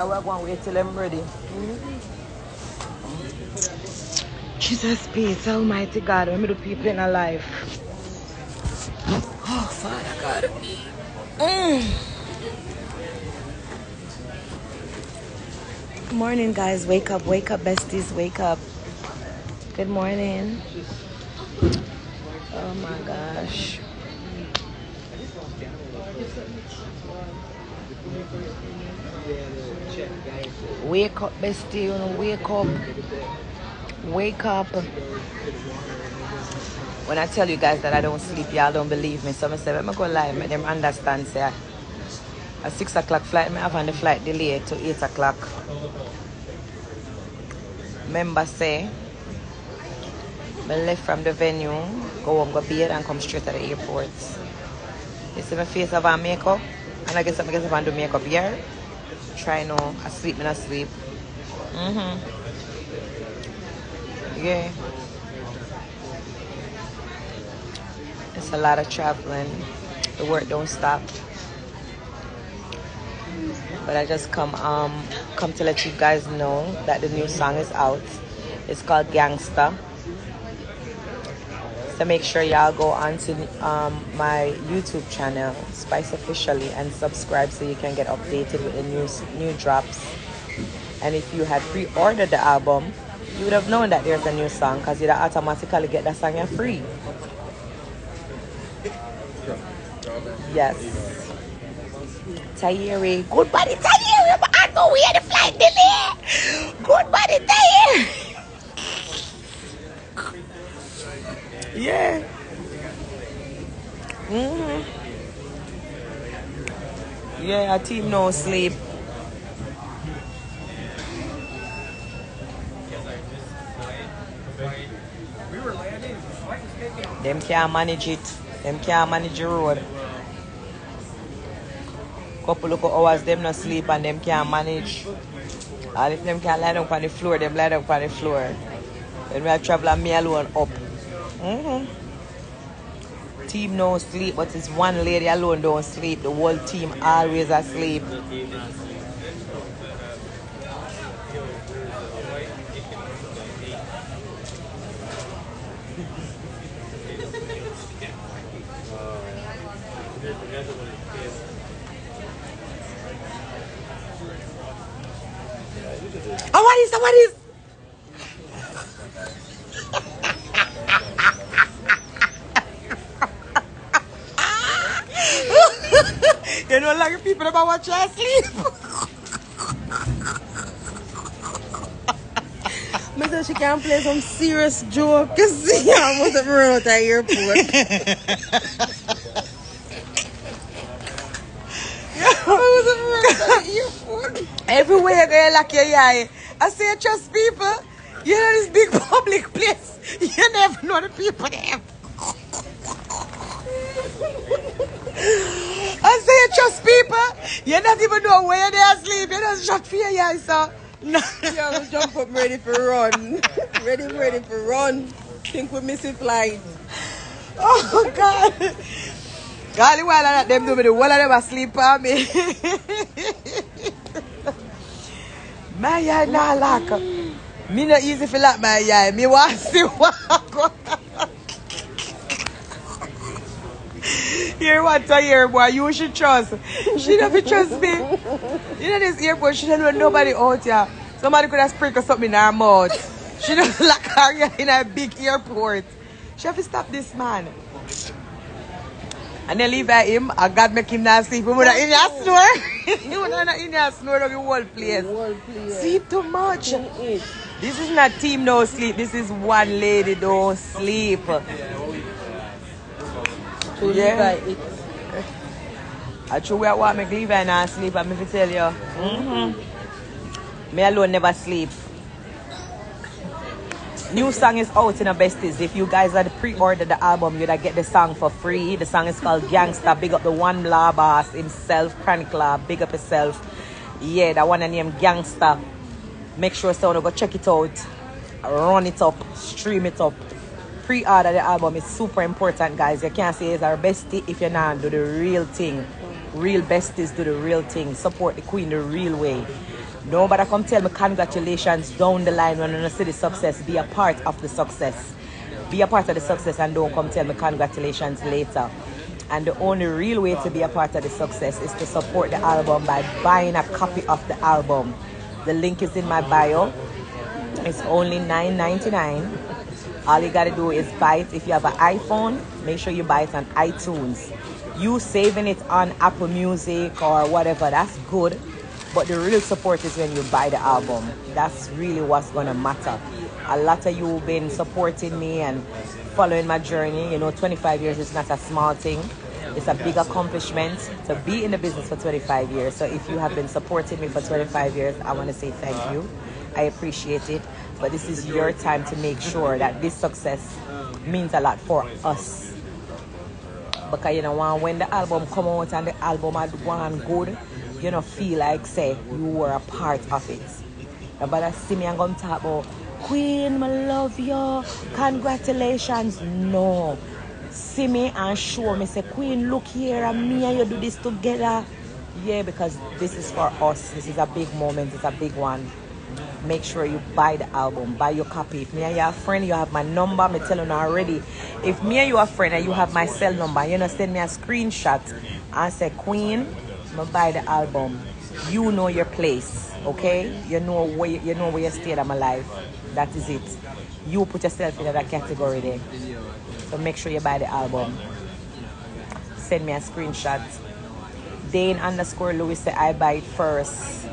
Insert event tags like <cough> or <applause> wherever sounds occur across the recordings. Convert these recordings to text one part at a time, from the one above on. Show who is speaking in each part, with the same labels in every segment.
Speaker 1: I will go and wait till I'm ready. Jesus peace, Almighty God, when do people in our life. Oh, Father God. Mm. Good morning, guys. Wake up, wake up, besties, wake up. Good morning. Oh my gosh. Wake up, bestie. You know, wake up. Wake up. When I tell you guys that I don't sleep, y'all don't believe me. So I say, let me go live, make them understand. Say, a 6 o'clock flight, me have on the flight delay to 8 o'clock. Member say, I left from the venue, go home, go bed, and come straight to the airport. You see my face of on makeup? And I guess I guess I do makeup here. Try no, I sleep, me not sleep. Mm-hmm. Yeah. It's a lot of traveling. The work don't stop. But I just come um come to let you guys know that the new song is out. It's called Gangsta. So make sure y'all go onto um, my YouTube channel, Spice Officially, and subscribe so you can get updated with the new new drops. And if you had pre-ordered the album, you would have known that there's a new song because you'd automatically get that song for free. Yes. Tayeri. Good body, Tayeri. I know we had a flight delay. Good body, Tayeri. Yeah. hmm Yeah, team no sleep. Them can't manage it. Them can't manage the road. Couple of hours them not sleep and them can't manage. And if them can't lie down on the floor, them lie down on the floor. Then we are traveling me alone up. Hmm Team no sleep, but it's one lady alone don't sleep. The whole team always asleep. <laughs> Oh, what is that? What is? you know, like watch you sleep.
Speaker 2: Me said she can't play some serious joke. You see, I wasn't run out of airport. <laughs> I wasn't run out of airport.
Speaker 1: Everywhere they like your eye. I say trust people. You know this big public place. You never know the people there. <laughs> I say you trust people. You not even know where they are asleep. You just shut for your eyes, sir. No. <laughs>
Speaker 2: Yeah, we jump up ready for run. <laughs> Ready, ready for run. Think we missing flight.
Speaker 1: Oh God. Golly, while I let them do me, the whole of them asleep on me. <laughs> my eye not lock. Me not easy for lock my eye. Me want to see what <laughs> Here what to hear, boy. You should trust. She never trust me. You know this airport, she don't know nobody out here. Somebody could have sprinkled something in her mouth. She don't <laughs> lock her in a big airport. She have to stop this man. And then leave at him, and God make him not sleep. He would have in your snore. he would have in your snore of the whole place.
Speaker 2: Whole place.
Speaker 1: Sleep too much. This is not team no sleep. This is one lady don't sleep. Yeah.
Speaker 2: it.
Speaker 1: I true where what make Levi not sleep. I'm if tell you. Mm-hmm. Me alone never sleep. New song is out in the besties. If you guys had pre-ordered the album, you'd get the song for free. The song is called Gangsta. Big up the one law boss himself, Chronicler. Big up yourself. Yeah, that one named Gangsta. Make sure someone go check it out. Run it up. Stream it up. Pre-order the album is super important, guys. You can't say it's our bestie if you're not do the real thing. Real besties do the real thing. Support the queen the real way. Nobody come tell me congratulations down the line when I see the success. Be a part of the success. Be a part of the success and don't come tell me congratulations later. And the only real way to be a part of the success is to support the album by buying a copy of the album. The link is in my bio. It's only $9.99. All you gotta do is buy it. If you have an iPhone, make sure you buy it on iTunes. You saving it on Apple Music or whatever, that's good. But the real support is when you buy the album. That's really what's gonna matter. A lot of you been supporting me and following my journey. You know, 25 years is not a small thing. It's a big accomplishment to be in the business for 25 years. So if you have been supporting me for 25 years, I want to say thank you. I appreciate it. But this is your time to make sure that this success means a lot for us. Because you know when the album come out and the album had one good, you know feel like say you were a part of it. But I see me I'm gonna talk about Queen, I love you. Congratulations. No. See me and show me, say, Queen, look here, and me and you do this together. Yeah, because this is for us. This is a big moment. It's a big one. Make sure you buy the album, buy your copy. If me and you are friend, you have my number. Me telling you already. If me and you are friend and you have my cell number, you know, send me a screenshot and say, Queen, me buy the album. You know your place, okay? You know where you know where you stay in my life. That is it. You put yourself in that category there. So make sure you buy the album. Send me a screenshot. Dane underscore Lewis said I buy it first.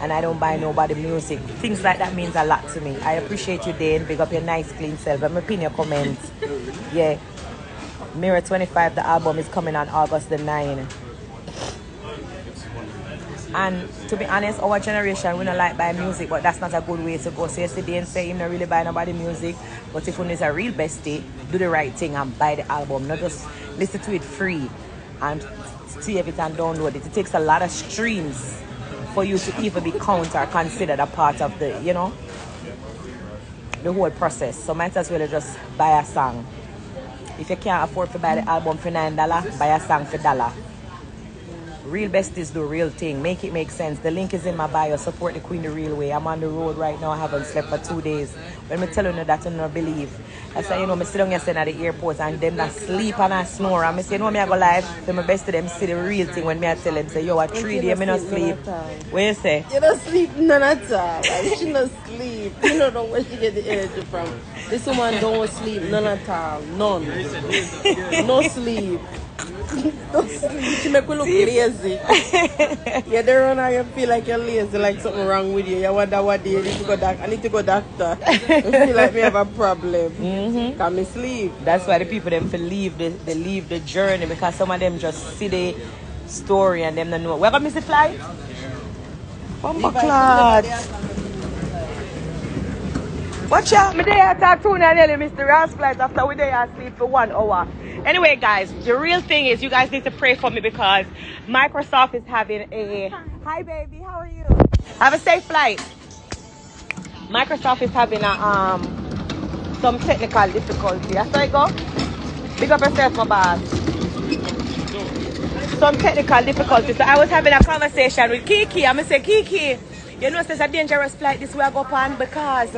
Speaker 1: And I don't buy nobody music. Things like that means a lot to me. I appreciate you, Dane. Big up your nice clean self. I'm pin your comments. Yeah. Mirror 25, the album is coming on August the 9th. And to be honest, our generation, we don't like buy music, but that's not a good way to go. So yesterday and say, you don't really buy nobody music. But if one is a real bestie, do the right thing and buy the album. Not just listen to it free and if it and download it. It takes a lot of streams for you to even be counted or considered a part of the, you know, the whole process. So might as well just buy a song. If you can't afford to buy the album for $9, buy a song for dollar. Real besties do real thing. Make it make sense. The link is in my bio. Support the Queen the real way. I'm on the road right now. I haven't slept for two days. When me telling you that you don't believe. I say, you know, me sit down yesterday at the airport and them that sleep and I snore. And me say, no, me I go live. So my best to them see the real thing when me I tell them, say, yo, a three day, me not sleep. What you say?
Speaker 2: You don't sleep none at all. Like, she not sleep. You don't know where she get the energy from. This woman don't sleep none at all. None. no sleep. She make you look lazy. you don't run and feel like you're lazy, like something wrong with you. You wonder what day you need to go doc- I need to go doctor. <laughs> I feel like me have a problem. Mm-hmm. Can me sleep.
Speaker 1: That's why the people them feel leave the they leave the journey because some of them just see the story and them don't know. We're gonna miss the flight? Bumper clot. Watch out, me there talk to and nearly the after we there sleep for one hour. Anyway, guys, the real thing is you guys need to pray for me because Microsoft is having a hi baby, how are you? Have a safe flight. Microsoft is having a um some technical difficulty. That's how I go. Big up yourself, my boss. Some technical difficulty. So I was having a conversation with Kiki. I'm gonna say, Kiki, you know, it's a dangerous flight this way I go on because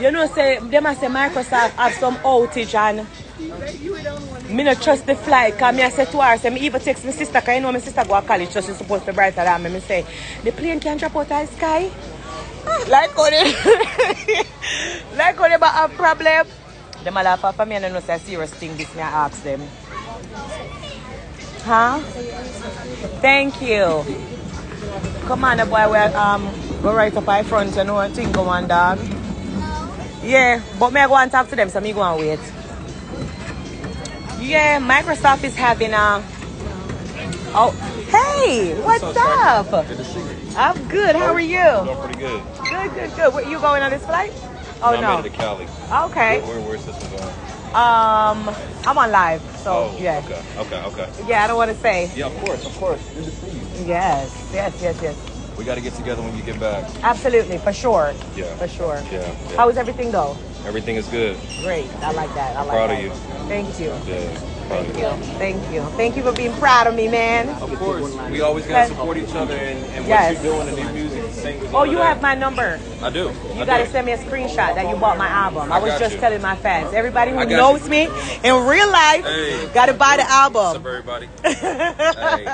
Speaker 1: you know, say them I say Microsoft have some outage and me not trust the flight because me I said to her, say me even text my sister because you know my sister go to college so she's supposed to brighter than me. Me say, the plane can drop out of the sky. <laughs> Like how they, <laughs> like how they have a problem. Them a laugh at me and I know say serious thing this me I ask them. Huh? Thank you. Come on, the boy, we um go right up high front, you know thing go on, dog. Yeah, but me I go and talk to them, so me go and wait. Yeah, Microsoft is having a. Oh, hey, what's up?
Speaker 3: Good to see you.
Speaker 1: I'm good. How are you?
Speaker 3: Doing pretty good.
Speaker 1: Good, good, good. Where, you going on this flight? Oh
Speaker 3: I'm
Speaker 1: no.
Speaker 3: headed to Cali.
Speaker 1: Okay.
Speaker 3: Where, where's this one going?
Speaker 1: Um, I'm on live, so
Speaker 3: oh,
Speaker 1: yeah,
Speaker 3: Okay, okay, okay.
Speaker 1: yeah. I don't want to say.
Speaker 3: Yeah, of course, of course. Good to see you.
Speaker 1: Yes, yes, yes, yes.
Speaker 3: We got to get together when you get back.
Speaker 1: Absolutely, for sure.
Speaker 3: Yeah.
Speaker 1: For sure.
Speaker 3: Yeah,
Speaker 1: How
Speaker 3: yeah.
Speaker 1: is everything though?
Speaker 3: Everything is good.
Speaker 1: Great. I like that. I like
Speaker 3: Proud of you.
Speaker 1: Thank you.
Speaker 3: Yeah.
Speaker 1: Thank you. Thank you. Thank you for being proud of me, man.
Speaker 3: Of course, we always gotta support each other and, and
Speaker 1: Yes.
Speaker 3: what you're doing and new music.
Speaker 1: Oh, you have my number.
Speaker 3: I do.
Speaker 1: You
Speaker 3: I
Speaker 1: gotta
Speaker 3: do.
Speaker 1: send me a screenshot that you bought my album. I,
Speaker 3: I
Speaker 1: was just
Speaker 3: you.
Speaker 1: telling my fans. Everybody who knows
Speaker 3: you.
Speaker 1: me in real life
Speaker 3: Hey.
Speaker 1: gotta buy the album.
Speaker 3: What's up, everybody? <laughs> hey,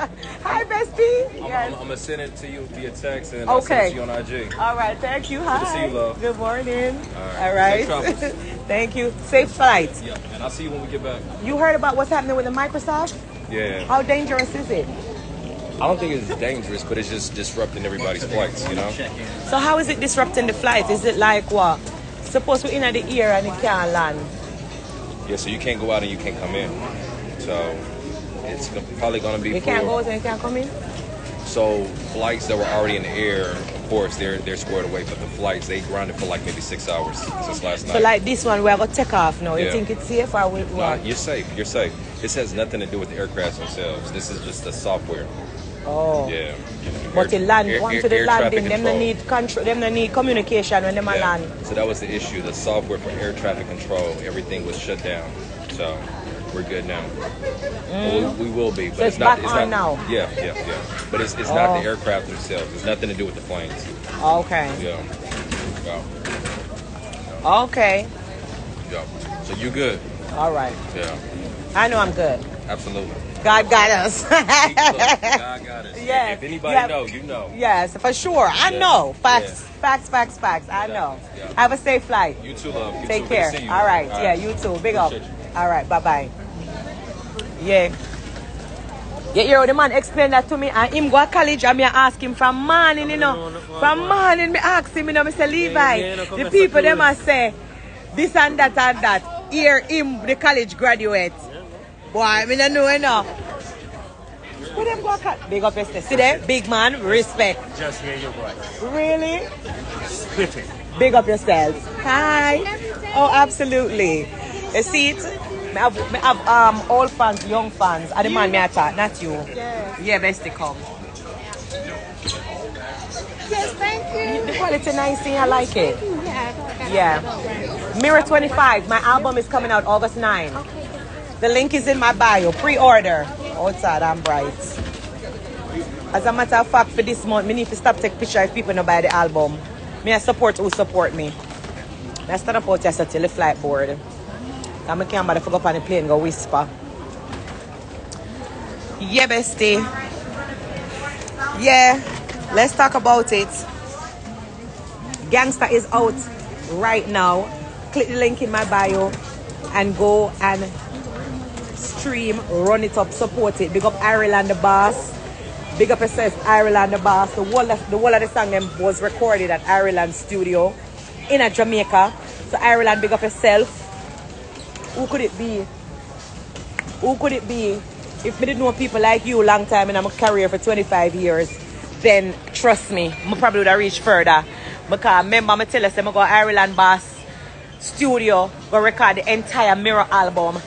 Speaker 1: Hi, bestie.
Speaker 3: I'm,
Speaker 1: Yes.
Speaker 3: I'm, I'm gonna send it to you via text and I'll
Speaker 1: Okay.
Speaker 3: send it to you on IG.
Speaker 1: All right, thank you. Hi.
Speaker 3: to see you, love.
Speaker 1: Good morning.
Speaker 3: All right.
Speaker 1: All right. <laughs> thank you. Safe flight.
Speaker 3: Yeah, and I'll see you when we get back.
Speaker 1: You heard about what's happening with the Microsoft?
Speaker 3: Yeah.
Speaker 1: How dangerous is it?
Speaker 3: I don't think it's dangerous, but it's just disrupting everybody's flights, you know?
Speaker 1: So how is it disrupting the flight? Is it like what? Suppose we're in the air and it can't land.
Speaker 3: Yeah, so you can't go out and you can't come in. So it's probably gonna be
Speaker 1: You can't go out and you can't come in?
Speaker 3: so flights that were already in the air, of course, they're they're squared away, but the flights they grounded for like maybe six hours since last night.
Speaker 1: So like this one, we're going to take off now. You
Speaker 3: Yeah.
Speaker 1: think it's safe or we,
Speaker 3: No,
Speaker 1: what?
Speaker 3: you're safe. You're safe. This has nothing to do with the aircraft themselves. This is just the software.
Speaker 1: Oh.
Speaker 3: Yeah.
Speaker 1: But the land,
Speaker 3: Air-
Speaker 1: once
Speaker 3: air-
Speaker 1: the landing, them
Speaker 3: control.
Speaker 1: need control, them need communication when them
Speaker 3: Yeah.
Speaker 1: land.
Speaker 3: So that was the issue. The software for air traffic control, everything was shut down. So we're good now. Well, we, we will be, but
Speaker 1: Mm. So
Speaker 3: it's,
Speaker 1: it's
Speaker 3: not.
Speaker 1: back
Speaker 3: it's
Speaker 1: on
Speaker 3: not.
Speaker 1: now?
Speaker 3: Yeah, yeah, yeah. But it's, it's not
Speaker 1: Oh.
Speaker 3: the aircraft themselves. It's nothing to do with the planes.
Speaker 1: Okay.
Speaker 3: Yeah. Yeah.
Speaker 1: Okay.
Speaker 3: Yeah. So you good?
Speaker 1: All right.
Speaker 3: Yeah.
Speaker 1: I know I'm good.
Speaker 3: Absolutely.
Speaker 1: God got us.
Speaker 3: God got us. <laughs>
Speaker 1: Yes.
Speaker 3: If anybody
Speaker 1: Yeah.
Speaker 3: know, you know.
Speaker 1: yes, for sure. I
Speaker 3: Yeah.
Speaker 1: know. Facts,
Speaker 3: Yeah.
Speaker 1: facts, facts, facts. I know. Have a safe flight.
Speaker 3: You too, love. You
Speaker 1: Take
Speaker 3: too.
Speaker 1: Care. All right. Yeah, you too. Big up. All right. Bye bye. Yeah. Yeah, you know, the man explained that to me and him go to college and me ask him from morning, you know. From morning, me ask him, you know, Mr. Levi,
Speaker 4: yeah, no, come
Speaker 1: the people, them a say, this and that and that. Here, him, the college graduate. Boy, me don't know, you know. Where them go to college? Big up yourself. See there? Big man, respect.
Speaker 4: Just hear your voice.
Speaker 1: Really?
Speaker 4: Spiffing.
Speaker 1: Big up yourselves. Hi. Oh, absolutely. You see it? Me have, me have um, old fans, young fans. I demand man me attack, not you.
Speaker 2: Yes.
Speaker 1: Yeah, bestie come.
Speaker 2: Yes, thank you.
Speaker 1: The quality nice thing, I like it.
Speaker 2: Yeah.
Speaker 1: Yeah. Mirror 25, my album is coming out August 9. The link is in my bio. Pre-order. Oh, Outside, I'm bright. As a matter of fact, for this month, me need to stop take picture if people don't buy the album. Me I support who support me. Me I stand up out here till the flight board. I can't bother to go up on the plane and go whisper. Yeah, bestie. Yeah, let's talk about it. Gangsta is out right now. Click the link in my bio and go and stream, run it up, support it. Big up Ireland the boss. Big up yourself, Ireland the boss. The whole of the whole of the song them was recorded at Ireland studio in a Jamaica. So Ireland, big up yourself. Who could it be? Who could it be? If me didn't know people like you a long time in my career for 25 years, then trust me, I probably would have reached further. Because remember, I tell us, I'm go Ireland Boss studio, go record the entire Mirror album.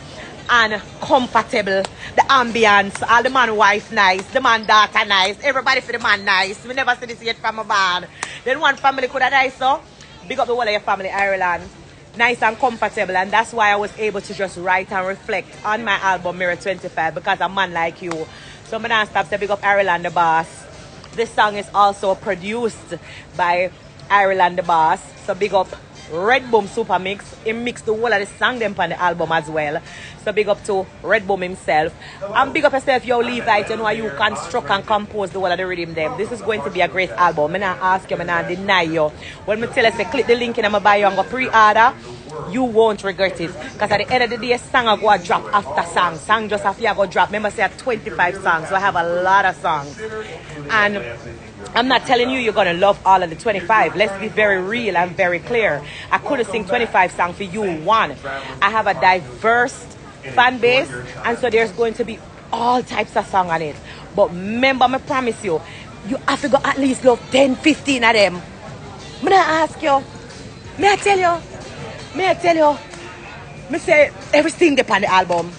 Speaker 1: And comfortable, the ambience, all the man wife nice, the man daughter nice, everybody for the man nice. We never see this yet from a band. Then one family could have nice, so big up the whole of your family, Ireland nice and comfortable and that's why I was able to just write and reflect on my album Mirror 25 because a man like you. So I'm gonna stop to big up Ireland the Boss. This song is also produced by Ireland the Boss. So big up Red Boom Super Mix. He mixed the whole of the song them on the album as well. So big up to Red Boom himself. And big up yourself, yo Levi, you know how you construct and compose the whole of the rhythm them. This is going to be a great album. I'm not ask you, I'm not deny you. When me tell you, say click the link in my bio and go pre-order, you won't regret it. Because at the end of the day, song I go drop after song. Song just after you go drop. Remember, say I have 25 songs, so I have a lot of songs. And I'm not telling you you're gonna love all of the 25. Let's be very real and very clear. I could have sing 25 songs for you one. I have a diverse fan base, and so there's going to be all types of song on it. But remember, I promise you, you have to go at least love 10, 15 of them. I'm gonna ask you. May I tell you? May I tell you? Me say everything dep on the album.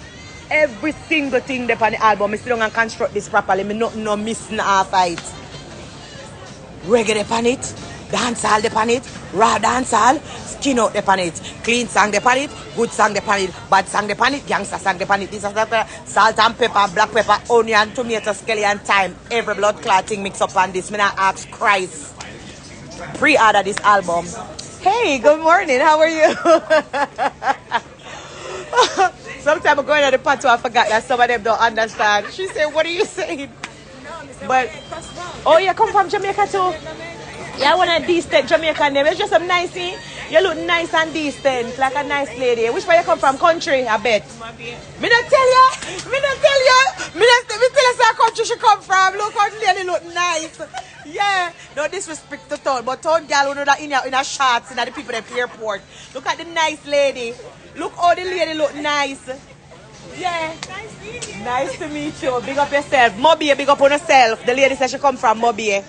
Speaker 1: Every single thing dep on the album. Me sit down and construct this properly. Me nothing no missing half fight. Reggae dep on it. Dancehall dep on it. Raw dancehall. skin out the it, clean song the it, good song the it, bad song the it, gangster song the it, this is that, salt and pepper, black pepper, onion, tomato, scallion, thyme, every blood clotting mix up on this. Me not ask Christ. Pre-order this album. Hey, good morning. How are you? <laughs> Sometimes I'm going to the patois, I forgot that some of them don't understand. She said, what are you saying? But, oh, you come from Jamaica too? Yeah, I want a decent Jamaican name. It's just some nice, you look nice and decent, like a nice lady. Which way you come from? Country, I bet. Me not tell you. Me not tell you. Me not me tell you what country she come from. Look how lady look nice. Yeah. No disrespect to town, but town girl who know that in a, in a shots in the people at the airport. Look at the nice lady. Look how the lady look nice. Yeah. Nice to meet you. Nice to meet you. Big up yourself. Mobay, big up on yourself. The lady said she come from Mobay.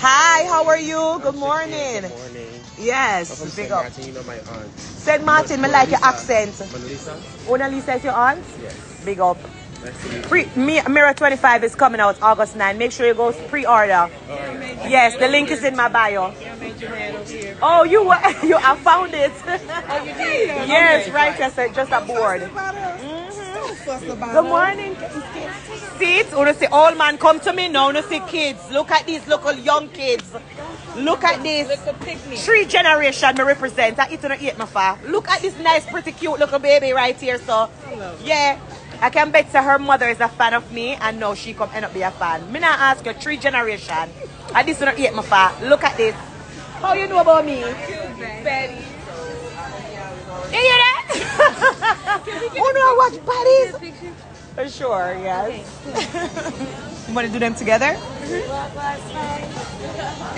Speaker 1: Hi, how are you? Good morning.
Speaker 5: Good morning.
Speaker 1: Yes,
Speaker 5: I'm
Speaker 1: big
Speaker 5: St.
Speaker 1: up.
Speaker 5: Martin, you know my aunt.
Speaker 1: St. Martin, me like your accent.
Speaker 5: Mona Lisa?
Speaker 1: Una Lisa is your aunt?
Speaker 5: Yes.
Speaker 1: Big up. Pre, Mi- Mirror 25 is coming out August 9. Make sure you go pre-order. Yes, the link is in my bio. Oh, you <laughs> you I found it. <laughs> yes, right. I said just a board. Mm-hmm. Good morning. Seats. Wanna see old man come to me now? Wanna see kids? Look at these local young kids. Look at this. Three generation me represent. I eat on eat my fa. Look at this nice, pretty, cute little baby right here. So, yeah. I can bet say her mother is a fan of me and now she come end up be a fan. Me not ask you three generation. And this one eat my fa. Look at this. How you know about me?
Speaker 6: Betty.
Speaker 1: You hear that? oh no, I watch buddies. For sure, yes. you want to do them together?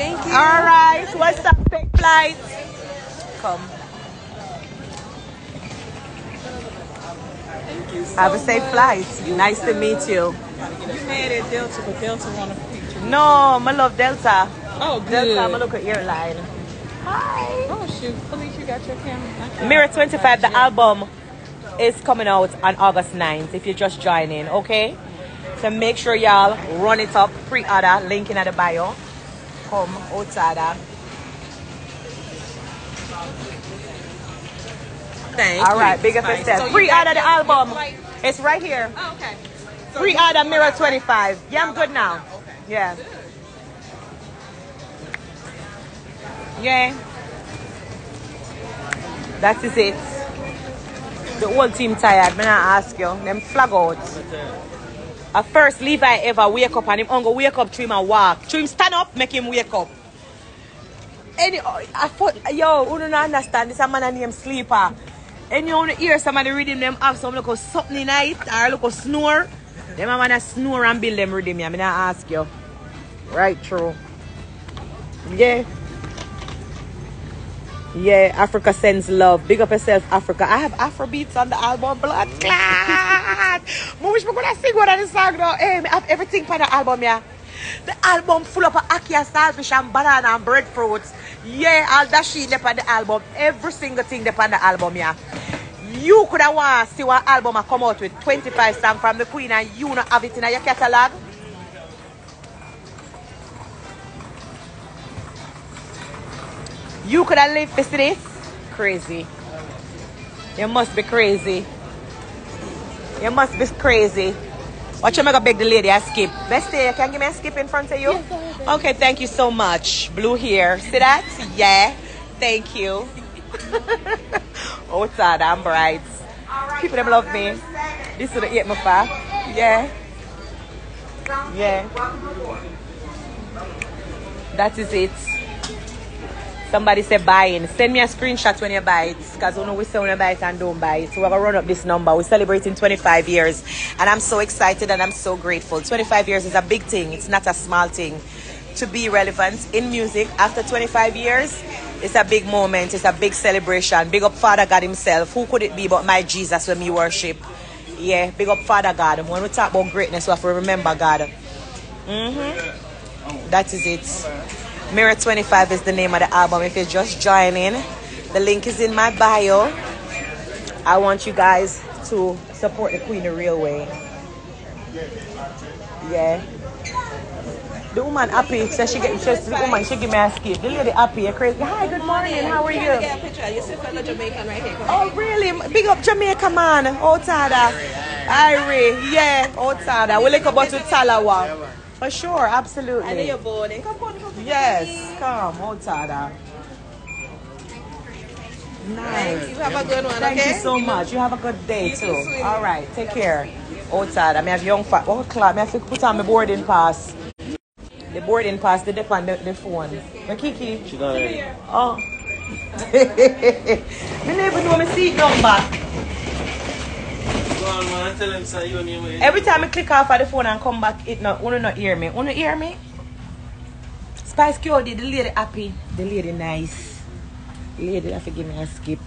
Speaker 6: Thank you.
Speaker 1: All right. What's up, big flight? Come. Have a safe flight. Nice to meet you.
Speaker 6: You mad at Delta, but Delta want to feature.
Speaker 1: No, I love Delta.
Speaker 6: Oh, good.
Speaker 1: Delta, I'm a look at airline. Hi.
Speaker 6: Oh, shoot. Police, you got your camera.
Speaker 1: Mirror 25, the album is coming out on August 9th if you're just joining, okay? So make sure y'all run it up, pre-order, link in the bio. Come outside. Uh.
Speaker 6: Thank
Speaker 1: All right, big up
Speaker 6: Fine.
Speaker 1: yourself.
Speaker 6: So you
Speaker 1: Pre-order
Speaker 6: got
Speaker 1: the album.
Speaker 6: flight-
Speaker 1: It's right here.
Speaker 6: Oh, okay. So
Speaker 1: Pre-order
Speaker 6: you-
Speaker 1: Mirror 25. Yeah, I'm good now.
Speaker 6: Oh, okay.
Speaker 1: Yeah. Yeah. That is it. The whole team tired. Not ask you. Them flag out. At first, Levi ever wake up and him uncle wake up to him and walk. To him stand up, make him wake up. Any, I thought, yo, who don't understand this? A man a name sleeper. And you want to hear somebody reading them off, some look of something in night or look snore. Them a man a snore and build them reading me. I mean, I ask you. Right, true. Yeah. Yeah, Africa sends love. Big up yourself, Africa. I have Afro beats on the album. Blood clot. <laughs> I wish could sing one of the song now. Hey, I have everything for the album, yeah. The album full of and starfish and banana and breadfruits. Yeah, all that shit left on the album. Every single thing left on the album, yeah. You could have want to see what album I come out with 25 songs from the Queen and you not have it in your catalog. You could have lived see this? Crazy. You must be crazy. You must be crazy. Watch make a beg the lady I skip. Bestie, can you give me a skip in front of you? okay, thank you so much. Blue here. See that? Yeah. Thank you. <laughs> Outside, I'm bright. People them love me. This is the ate my. Yeah. Yeah. That is it. Somebody said buying. Send me a screenshot when you buy it. Because we know we say when you buy it and don't buy it. So we're going to run up this number. We're celebrating 25 years. And I'm so excited and I'm so grateful. 25 years is a big thing. It's not a small thing. To be relevant in music after 25 years, it's a big moment. It's a big celebration. Big up Father God himself. Who could it be but my Jesus when we worship? Yeah, big up Father God. When we talk about greatness, we have to remember God. Mm-hmm. That is it. Mirror 25 is the name of the album. If you're just joining, the link is in my bio. I want you guys to support the Queen the real way. Yeah. The woman happy. So she get just the woman. She give me a skip. The lady happy. Crazy. Hi. Good morning. How are you?
Speaker 6: Get a picture. You see Jamaican right here.
Speaker 1: Oh really? Big up Jamaica man. Outside. Irie. Yeah. Outside. We like about to Talawa. For sure. Absolutely.
Speaker 6: I know you're boarding. Come on, come on.
Speaker 1: Yes. Come. Outside. Nice.
Speaker 6: You have a good one,
Speaker 1: Thank
Speaker 6: okay?
Speaker 1: you so much. You have a good day
Speaker 6: You
Speaker 1: too.
Speaker 6: too, sweetie.
Speaker 1: All right, take care. Oh, Outside, I may have young fat. What oh, clock? I have to put on my boarding pass. The boarding pass, the dip on the, the phone. The Kiki.
Speaker 4: She done it.
Speaker 1: Oh. <laughs> me never know my seat number.
Speaker 4: Go on, man. Tell him, say, you and you.
Speaker 1: Every time I click off of the phone and come back, it not. Wanna not hear me? Wanna hear me? Spice Cody, the lady happy, the lady nice. Lady have to give me a skip.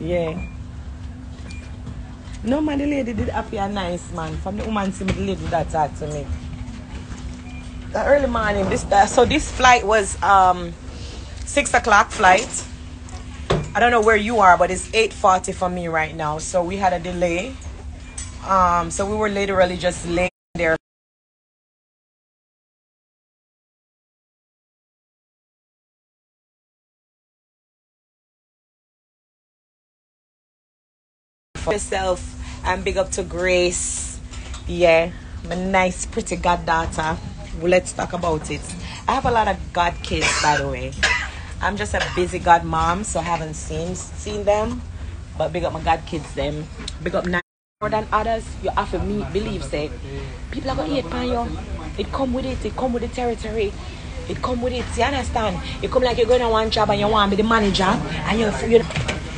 Speaker 1: Yeah. No man, the lady did happy and nice man. From the woman see me, the lady that talk to me. The early morning, this uh, so this flight was um six o'clock flight. I don't know where you are, but it's eight forty for me right now. So we had a delay. Um, so we were literally just laying for yourself and big up to Grace. Yeah, my nice, pretty goddaughter. Let's talk about it. I have a lot of god kids, by the way. I'm just a busy god mom, so I haven't seen seen them. But big up my god kids, them. Big up now more than others. You have to meet, believe, say people are gonna upon you. It come with it. It come with the territory. It come with it. You understand? You come like you're going to one job and you want to be the manager, and you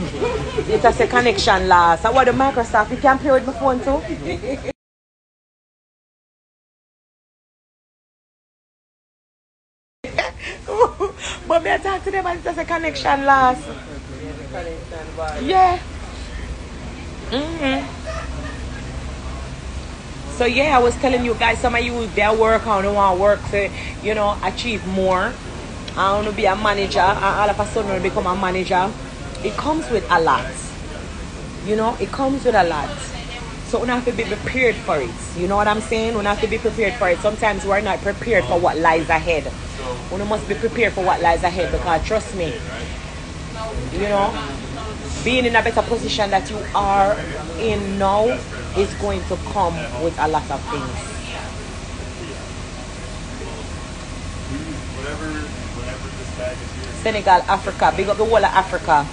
Speaker 1: you. <laughs> It's a connection last. I want the Microsoft. You can play with my phone too. <laughs> but me talk to them and it's a connection last. Yeah. hmm So yeah, I was telling you guys, some of you they work I don't want to work to, you know, achieve more. I want to be a manager, all of a sudden I become a manager. It comes with a lot. You know, it comes with a lot. So we have to be prepared for it. You know what I'm saying? We have to be prepared for it. Sometimes we're not prepared for what lies ahead. We must be prepared for what lies ahead because trust me, you know, being in a better position that you are in now is going to come with a lot of things. Senegal, Africa, big up the whole of Africa.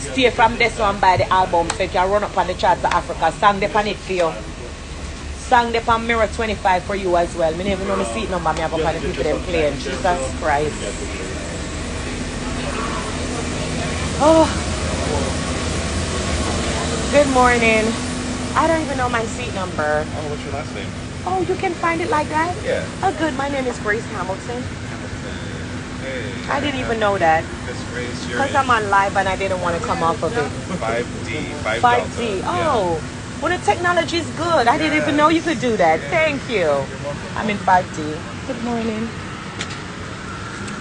Speaker 1: Stay from this one by the album so you can run up on the charts of Africa. Sang the it for you. Sang the on Mirror 25 for you as well. Me never know my seat number. Me have up on the people them playing. Jesus Christ. Oh. Good morning. I don't even know my seat number.
Speaker 3: Oh, what's your last name?
Speaker 1: Oh, you can find it like that?
Speaker 3: Yeah.
Speaker 1: Oh, good. My name is Grace Hamilton.
Speaker 3: Hey.
Speaker 1: I didn't even know that.
Speaker 3: Miss Grace, you're
Speaker 1: Because I'm on live and I didn't want to come off of it.
Speaker 3: 5D, 5
Speaker 1: 5D.
Speaker 3: Delta.
Speaker 1: Oh, well, the technology is good. I didn't even know you could do that. Thank you. I'm in 5D. Good morning.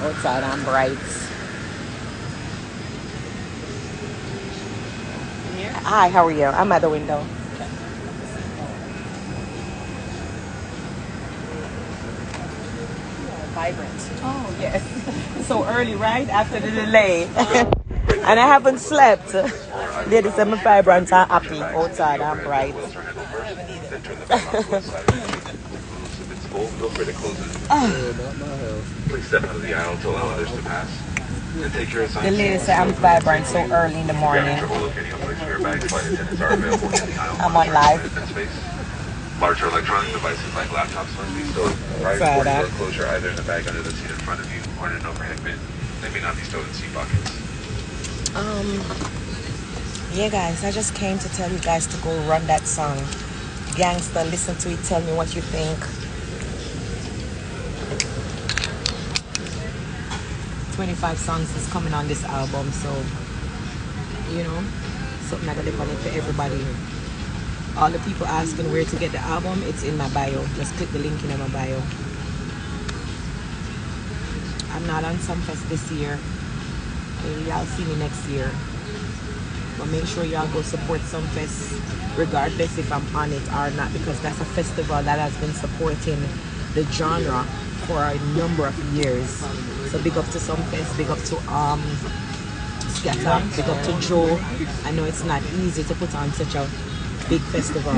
Speaker 1: Outside, I'm bright. Hi, how are you? I'm at the window. Vibrant. Oh, yes. <laughs> so early, right? After the delay. <laughs> and I haven't slept. Ladies, I'm vibrant and happy outside. I'm bright.
Speaker 5: Feel free to close it. Please step out of the aisle to allow others to pass. And take your
Speaker 1: The lady said I'm vibrant so early in the morning.
Speaker 5: you're having trouble locating a place for your bags, flight attendants are available in the aisle.
Speaker 1: I'm on live.
Speaker 5: Larger electronic devices like laptops must be stored right before
Speaker 1: that.
Speaker 5: closure, either in the bag under the seat in front of you or in an overhead bin. They may not be stowed in seat pockets.
Speaker 1: Um, yeah, guys, I just came to tell you guys to go run that song. Gangster, listen to it, tell me what you think. 25 songs is coming on this album, so, you know, something I got put it for everybody. All the people asking where to get the album, it's in my bio. Just click the link in my bio. I'm not on Sumfest this year. Y'all see me next year. But make sure y'all go support Sumfest, regardless if I'm on it or not, because that's a festival that has been supporting the genre for a number of years. So big up to Sumfest, big up to um Scatter, big up to Joe. I know it's not easy to put on such a big festival.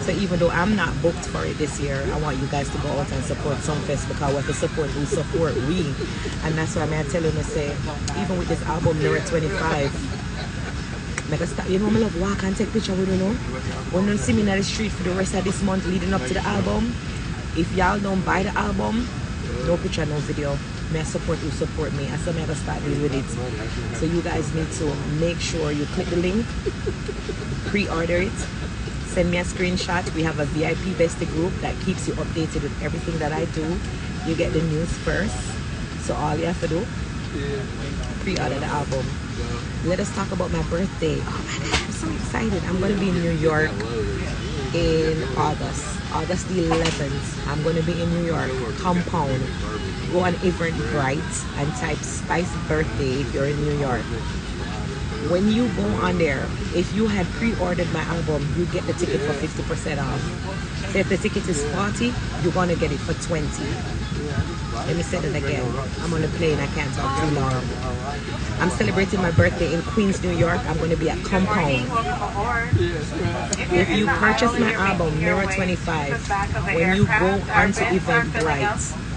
Speaker 1: So even though I'm not booked for it this year, I want you guys to go out and support Sumfest because what to support who support we. And that's why I'm telling you say, even with this album Mirror 25, make us stop. You know, I love walk and take picture with you know. When you see me in the street for the rest of this month leading up to the album, if y'all don't buy the album, no picture, no video. May I support you, support me. I I gotta start dealing with it. So you guys need to make sure you click the link, pre-order it, send me a screenshot. We have a VIP bestie group that keeps you updated with everything that I do. You get the news first. So all you have to do, pre-order the album. Let us talk about my birthday. Oh my god, I'm so excited. I'm gonna be in New York in August. August the 11th. I'm gonna be in New York, compound. Go on Eventbrite and type Spice birthday if you're in New York when you go on there, if you had pre-ordered my album, you get the ticket for 50% off. So if the ticket is 40, you're gonna get it for 20. Let me say that again. I'm on the plane, I can't talk too long. I'm celebrating my birthday in Queens, New York. I'm gonna be at Compound. If you purchase my album, Mirror 25, when you go onto Eventbrite,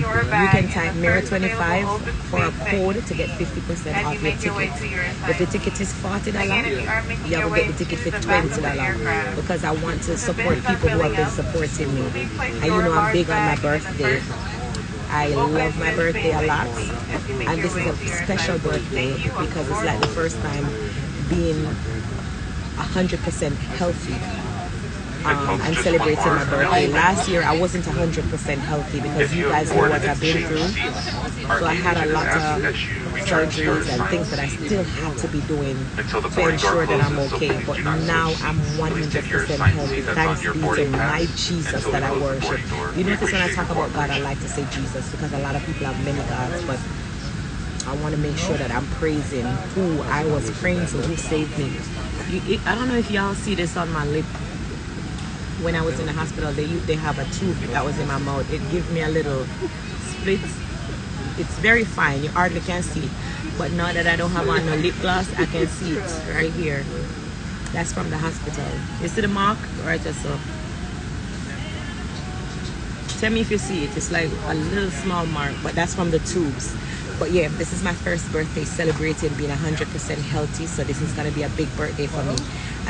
Speaker 1: you can type Mirror 25 for a code to get 50% off your ticket. If the ticket is $40, you will get the ticket for $20 because I want to support people who have been supporting me. And you know I'm big on my birthday. I love my birthday a lot. And this is a special birthday because it's like the first time being 100% healthy um, and celebrating my birthday. Last year I wasn't 100% healthy because you guys know what I've been through. So I had a lot of surgeries and things that I still have to be doing to ensure that I'm okay. But now I'm 100% healthy. Thanks be to my Jesus that I worship. You notice when I talk about God, I like to say Jesus because a lot of people have many gods, but I want to make sure that I'm praising who I was praying to, who saved me. You, I don't know if y'all see this on my lip when I was in the hospital, they they have a tube that was in my mouth. It gives me a little split. It's very fine. You hardly can see. But now that I don't have on no lip gloss, I can see it right here. That's from the hospital. You see the mark right just so. Tell me if you see it. It's like a little small mark, but that's from the tubes. But yeah, this is my first birthday celebrating being 100% healthy. So this is gonna be a big birthday for me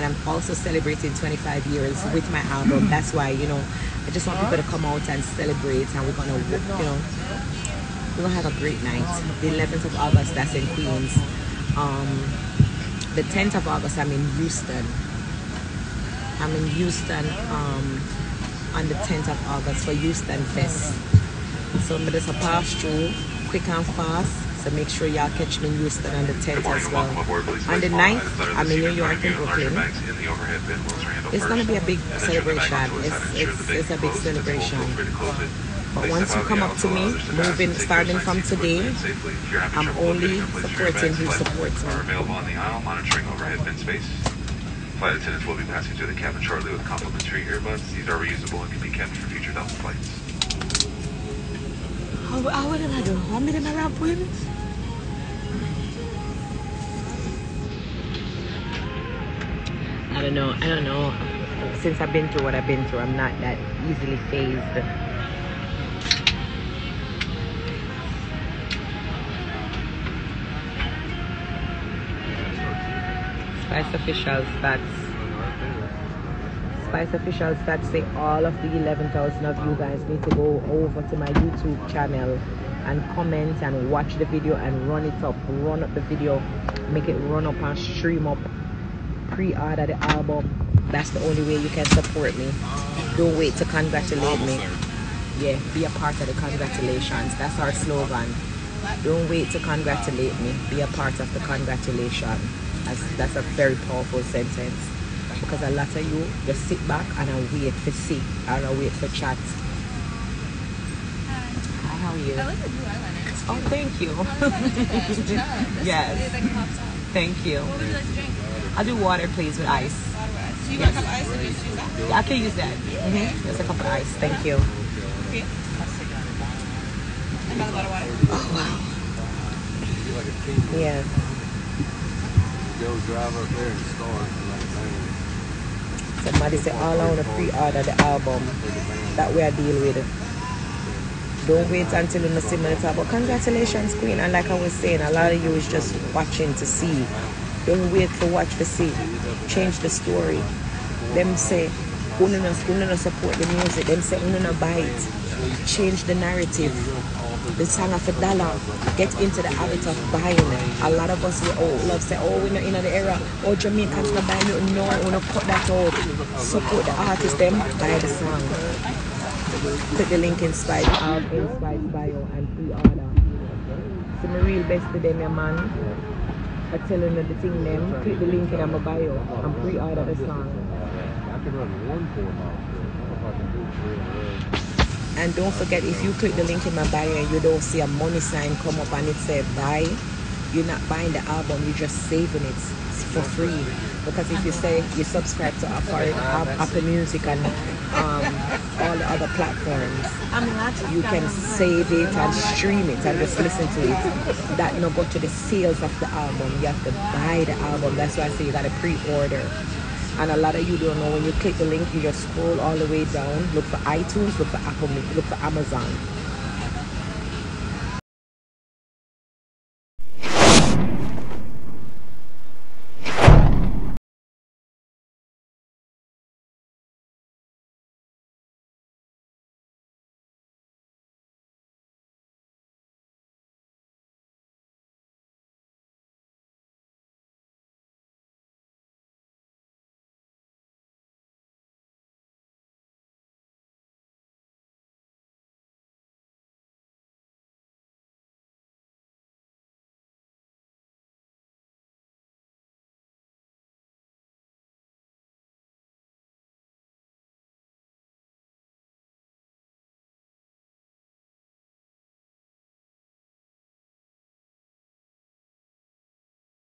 Speaker 1: and I'm also celebrating 25 years with my album. That's why, you know, I just want people to come out and celebrate and we're gonna, you know, we're gonna have a great night. The 11th of August, that's in Queens. Um, the 10th of August, I'm in Houston. I'm in Houston um, on the 10th of August for Houston Fest. So I'm just a pass through, quick and fast so make sure y'all catch me in Houston on the 10th as well. On the 9th, I'm in New York in Brooklyn. It's going to be a big celebration. It's, it's, it's a big celebration. But once you come up to me, moving, starting from today, I'm only supporting who supports me.
Speaker 5: available on the aisle, monitoring overhead bin space. Flight attendants will be passing through the cabin shortly with complimentary earbuds. These are reusable and can be kept for future Delta flights.
Speaker 1: Did I don't know. I don't know. Since I've been through what I've been through, I'm not that easily phased. Spice officials stats. Spice officials stats say all of the 11,000 of you guys need to go over to my YouTube channel and comment and watch the video and run it up. Run up the video, make it run up and stream up pre-order the album. That's the only way you can support me. Don't wait to congratulate me. Yeah, be a part of the congratulations. That's our slogan. Don't wait to congratulate me. Be a part of the congratulation. That's a very powerful sentence. Because a lot of you just sit back and I wait for see and I wait for chat. Hi, Hi, how are you?
Speaker 6: I like the blue eyeliner.
Speaker 1: Oh, thank you.
Speaker 6: Yeah, <laughs>
Speaker 1: yes.
Speaker 6: It like.
Speaker 1: Thank you.
Speaker 6: What would you like to drink?
Speaker 1: I'll do water, please, with ice.
Speaker 6: So you want a cup of ice or just use that?
Speaker 1: Yeah, I can use that. Mm-hmm. Just a cup of ice. Thank you.
Speaker 6: Okay. Another bottle of water. Oh, wow.
Speaker 1: Yeah.
Speaker 7: Go drive up there and start.
Speaker 1: Somebody say all I want to pre-order the album that we are deal with. Don't wait until you see talk. But congratulations, Queen. And like I was saying, a lot of you is just watching to see. Don't wait for watch to see. Change the story. Them say, "Uno no, support the music." Them say, "Uno no buy it." Change the narrative. The song of a dollar. Get into the habit of buying. A lot of us we all love say, "Oh, we're not in the era. Oh, Jamaicans not buying it." No, we not cut that out. Support the artist. Them buy the song. Click the link in out in bio and pre-order. So my real best to them, yeah, man. I tell you the thing them. Click the link in my bio and pre-order the song.
Speaker 7: I can run one mile in a row.
Speaker 1: And don't forget, if you click the link in my bio and you don't see a money sign come up and it says buy, you're not buying the album, you're just saving it for free. Because if you say you subscribe to Apple, Apple Music and um, all the other platforms, you can save it and stream it and just listen to it. That no go to the sales of the album. You have to buy the album. That's why I say you gotta pre-order. And a lot of you don't know when you click the link, you just scroll all the way down, look for iTunes, look for Apple, look for Amazon.